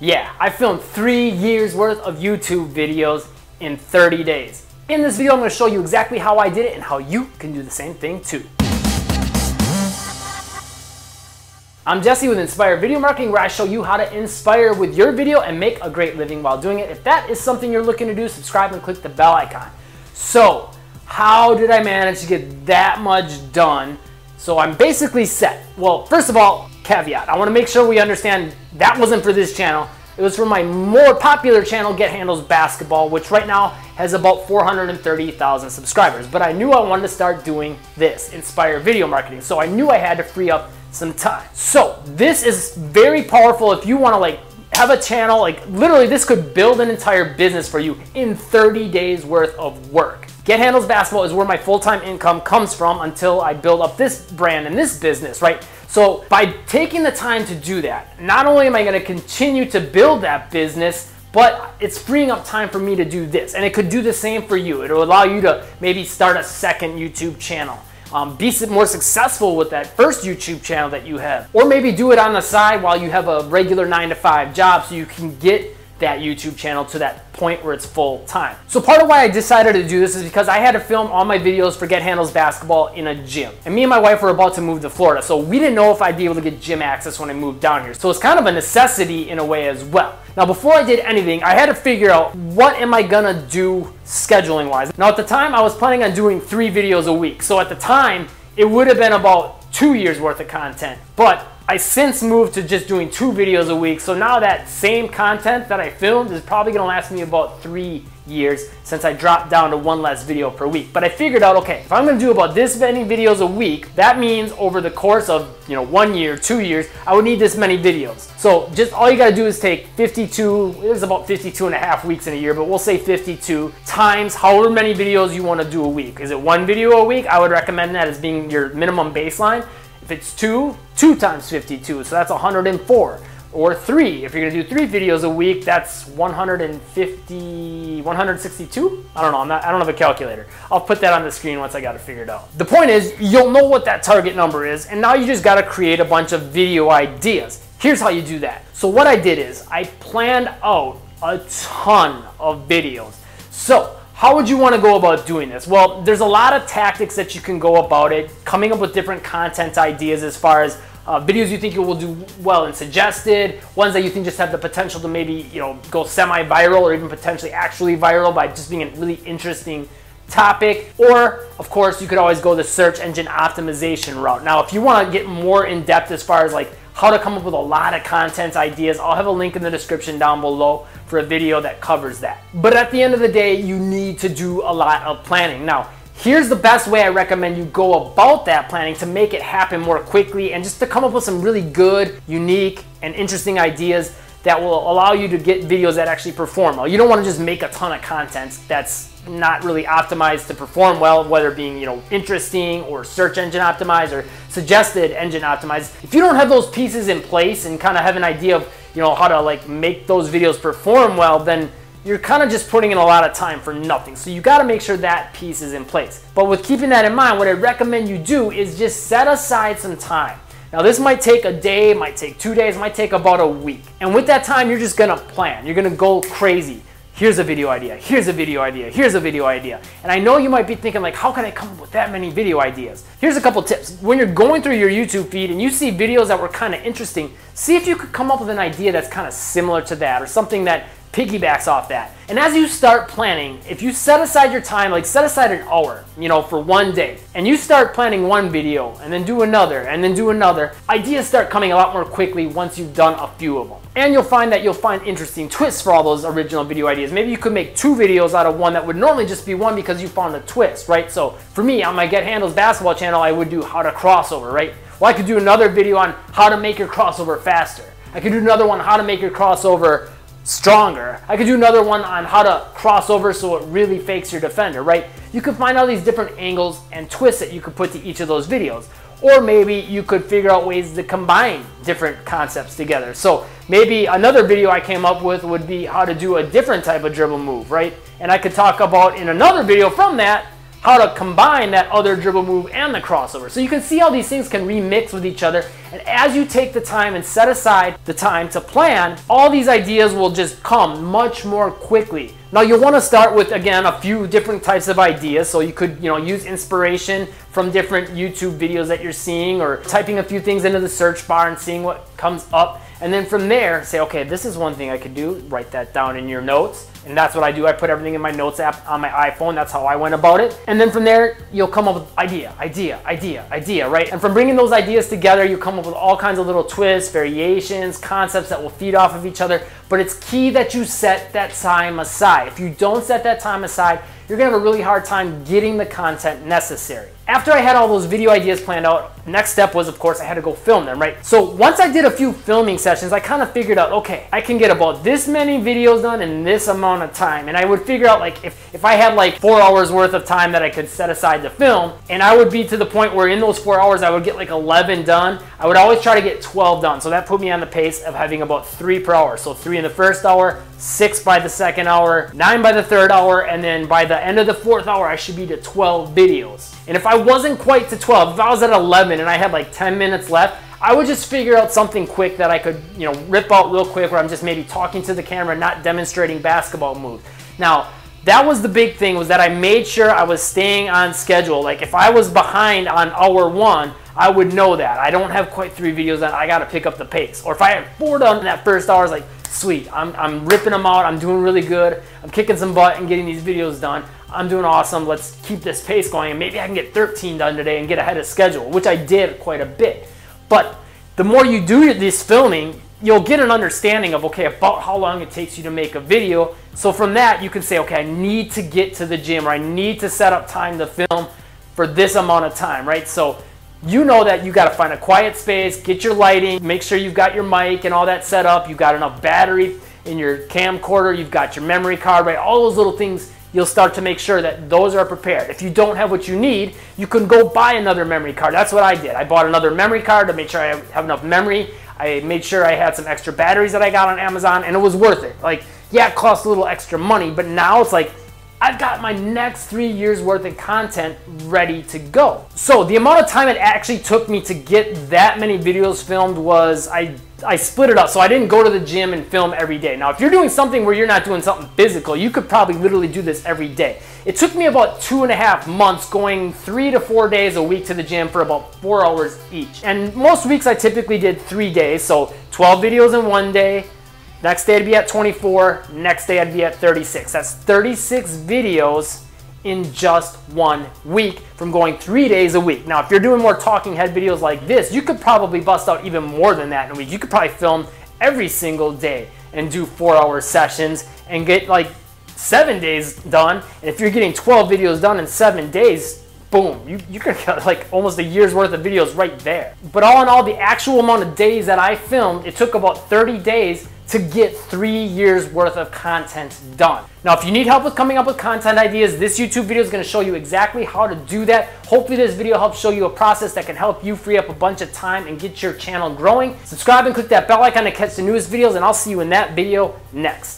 Yeah, I filmed three years worth of YouTube videos in 30 days. In this video, I'm gonna show you exactly how I did it and how you can do the same thing too. I'm Jesse with Inspire Video Marketing where I show you how to inspire with your video and make a great living while doing it. If that is something you're looking to do, subscribe and click the bell icon. So, how did I manage to get that much done? So I'm basically set. Well, first of all, caveat. I wanna make sure we understand that wasn't for this channel. It was for my more popular channel, Get Handles Basketball, which right now has about 430,000 subscribers. But I knew I wanted to start doing this, Inspire Video Marketing. So I knew I had to free up some time. So this is very powerful if you want to like have a channel, like literally this could build an entire business for you in 30 days worth of work. Get Handles Basketball is where my full-time income comes from until I build up this brand and this business, right? So by taking the time to do that, not only am I gonna continue to build that business, but it's freeing up time for me to do this. And it could do the same for you. It'll allow you to maybe start a second YouTube channel um, be more successful with that first YouTube channel that you have. Or maybe do it on the side while you have a regular nine to five job so you can get that YouTube channel to that point where it's full time. So part of why I decided to do this is because I had to film all my videos for Get Handles Basketball in a gym. And me and my wife were about to move to Florida, so we didn't know if I'd be able to get gym access when I moved down here. So it's kind of a necessity in a way as well. Now before I did anything, I had to figure out what am I gonna do scheduling wise. Now at the time, I was planning on doing three videos a week. So at the time, it would have been about two years worth of content. But I since moved to just doing two videos a week. So now that same content that I filmed is probably gonna last me about three years since I dropped down to one less video per week. But I figured out, okay, if I'm gonna do about this many videos a week, that means over the course of you know one year, two years, I would need this many videos. So just all you gotta do is take 52, it is about 52 and a half weeks in a year, but we'll say 52 times however many videos you wanna do a week. Is it one video a week? I would recommend that as being your minimum baseline. If it's two, two times 52, so that's 104. Or three, if you're gonna do three videos a week, that's 150, 162? I don't know, I'm not, I don't have a calculator. I'll put that on the screen once I got it figured out. The point is, you'll know what that target number is, and now you just gotta create a bunch of video ideas. Here's how you do that. So what I did is, I planned out a ton of videos. So how would you want to go about doing this? Well, there's a lot of tactics that you can go about it, coming up with different content ideas as far as uh, videos you think you will do well and suggested, ones that you think just have the potential to maybe you know go semi-viral or even potentially actually viral by just being a really interesting topic. Or, of course, you could always go the search engine optimization route. Now, if you want to get more in depth as far as like how to come up with a lot of content ideas. I'll have a link in the description down below for a video that covers that. But at the end of the day, you need to do a lot of planning. Now, here's the best way I recommend you go about that planning to make it happen more quickly and just to come up with some really good, unique, and interesting ideas that will allow you to get videos that actually perform well. You don't want to just make a ton of content that's not really optimized to perform well, whether being you know interesting or search engine optimized or suggested engine optimized. If you don't have those pieces in place and kind of have an idea of you know how to like make those videos perform well, then you're kind of just putting in a lot of time for nothing. So you got to make sure that piece is in place. But with keeping that in mind, what I recommend you do is just set aside some time. Now this might take a day, might take two days, might take about a week. And with that time, you're just gonna plan. You're gonna go crazy here's a video idea, here's a video idea, here's a video idea. And I know you might be thinking like, how can I come up with that many video ideas? Here's a couple tips. When you're going through your YouTube feed and you see videos that were kind of interesting, see if you could come up with an idea that's kind of similar to that or something that piggybacks off that. And as you start planning, if you set aside your time, like set aside an hour, you know, for one day, and you start planning one video and then do another and then do another, ideas start coming a lot more quickly once you've done a few of them. And you'll find that you'll find interesting twists for all those original video ideas. Maybe you could make two videos out of one that would normally just be one because you found a twist, right? So for me, on my Get Handles basketball channel, I would do how to crossover, right? Well, I could do another video on how to make your crossover faster. I could do another one, how to make your crossover stronger. I could do another one on how to cross over so it really fakes your defender, right? You could find all these different angles and twists that you could put to each of those videos. Or maybe you could figure out ways to combine different concepts together. So maybe another video I came up with would be how to do a different type of dribble move, right? And I could talk about in another video from that how to combine that other dribble move and the crossover. So you can see how these things can remix with each other And as you take the time and set aside the time to plan, all these ideas will just come much more quickly. Now you'll want to start with again a few different types of ideas. So you could, you know, use inspiration from different YouTube videos that you're seeing or typing a few things into the search bar and seeing what comes up. And then from there, say, okay, this is one thing I could do. Write that down in your notes. And that's what I do. I put everything in my notes app on my iPhone. That's how I went about it. And then from there, you'll come up with idea, idea, idea, idea, right? And from bringing those ideas together, you come up with all kinds of little twists, variations, concepts that will feed off of each other. But it's key that you set that time aside. If you don't set that time aside, you're gonna have a really hard time getting the content necessary. After I had all those video ideas planned out, next step was, of course, I had to go film them, right? So once I did a few filming sessions, I kind of figured out, okay, I can get about this many videos done in this amount of time. And I would figure out like, if, if I had like four hours worth of time that I could set aside to film, and I would be to the point where in those four hours, I would get like 11 done, I would always try to get 12 done. So that put me on the pace of having about three per hour. So three in the first hour, six by the second hour, nine by the third hour, and then by the end of the fourth hour, I should be to 12 videos. And if I wasn't quite to 12, if I was at 11 and I had like 10 minutes left, I would just figure out something quick that I could, you know, rip out real quick where I'm just maybe talking to the camera, not demonstrating basketball moves. Now, that was the big thing was that I made sure I was staying on schedule. Like if I was behind on hour one, I would know that. I don't have quite three videos that I got to pick up the pace. Or if I had four done in that first hour, I was like, sweet, I'm, I'm ripping them out. I'm doing really good. I'm kicking some butt and getting these videos done. I'm doing awesome. Let's keep this pace going. And maybe I can get 13 done today and get ahead of schedule, which I did quite a bit. But the more you do this filming, you'll get an understanding of, okay, about how long it takes you to make a video. So from that, you can say, okay, I need to get to the gym or I need to set up time to film for this amount of time, right? So you know that you got to find a quiet space, get your lighting, make sure you've got your mic and all that set up. You've got enough battery in your camcorder, you've got your memory card, right? All those little things, you'll start to make sure that those are prepared. If you don't have what you need, you can go buy another memory card. That's what I did. I bought another memory card to make sure I have enough memory. I made sure I had some extra batteries that I got on Amazon, and it was worth it. Like, yeah, it costs a little extra money, but now it's like I've got my next three years worth of content ready to go. So the amount of time it actually took me to get that many videos filmed was I I split it up. So I didn't go to the gym and film every day. Now, if you're doing something where you're not doing something physical, you could probably literally do this every day. It took me about two and a half months going three to four days a week to the gym for about four hours each. And most weeks I typically did three days. So 12 videos in one day, Next day I'd be at 24, next day I'd be at 36. That's 36 videos in just one week from going three days a week. Now, if you're doing more talking head videos like this, you could probably bust out even more than that in a week. You could probably film every single day and do four hour sessions and get like seven days done. And if you're getting 12 videos done in seven days, boom, you, you could get like almost a year's worth of videos right there. But all in all, the actual amount of days that I filmed, it took about 30 days to get three years worth of content done. Now, if you need help with coming up with content ideas, this YouTube video is gonna show you exactly how to do that. Hopefully this video helps show you a process that can help you free up a bunch of time and get your channel growing. Subscribe and click that bell icon to catch the newest videos and I'll see you in that video next.